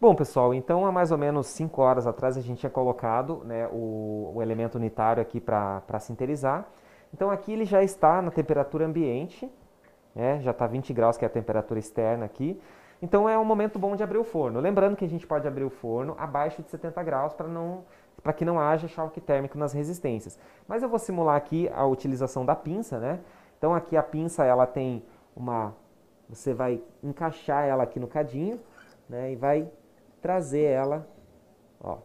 Bom, pessoal, então há mais ou menos 5 horas atrás a gente tinha colocado né, o, o elemento unitário aqui para sinterizar. Então aqui ele já está na temperatura ambiente, né, já está 20 graus, que é a temperatura externa aqui. Então é um momento bom de abrir o forno. Lembrando que a gente pode abrir o forno abaixo de 70 graus para não para que não haja choque térmico nas resistências. Mas eu vou simular aqui a utilização da pinça, né? Então aqui a pinça ela tem uma você vai encaixar ela aqui no cadinho, né? E vai trazer ela, ó.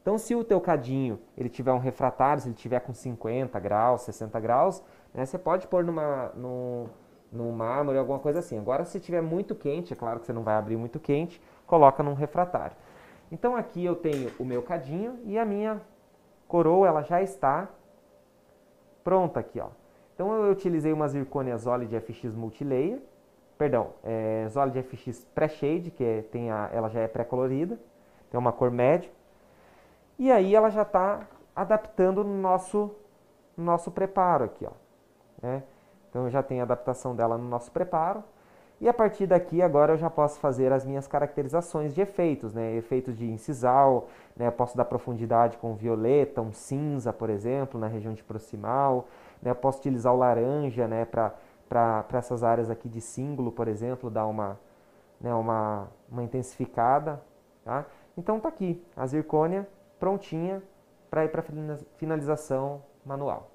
Então, se o teu cadinho ele tiver um refratário, se ele tiver com 50 graus, 60 graus, né, você pode pôr numa, num, num mármore, alguma coisa assim. Agora, se tiver muito quente, é claro que você não vai abrir muito quente, coloca num refratário. Então, aqui eu tenho o meu cadinho e a minha coroa, ela já está pronta aqui, ó. Então, eu utilizei uma zirconia Zole de FX Multilayer, perdão, é, Zole de FX Pré-Shade, que é, tem a, ela já é pré-colorida, tem uma cor média. E aí ela já está adaptando no nosso, no nosso preparo aqui, ó. Né? Então já tenho a adaptação dela no nosso preparo. E a partir daqui agora eu já posso fazer as minhas caracterizações de efeitos, né? Efeitos de incisal, né? Eu posso dar profundidade com violeta, um cinza, por exemplo, na região de proximal. Né? Eu posso utilizar o laranja, né? Para para essas áreas aqui de símbolo, por exemplo, dar uma, né, uma, uma intensificada. Tá? Então tá aqui a zircônia prontinha para ir para finalização manual.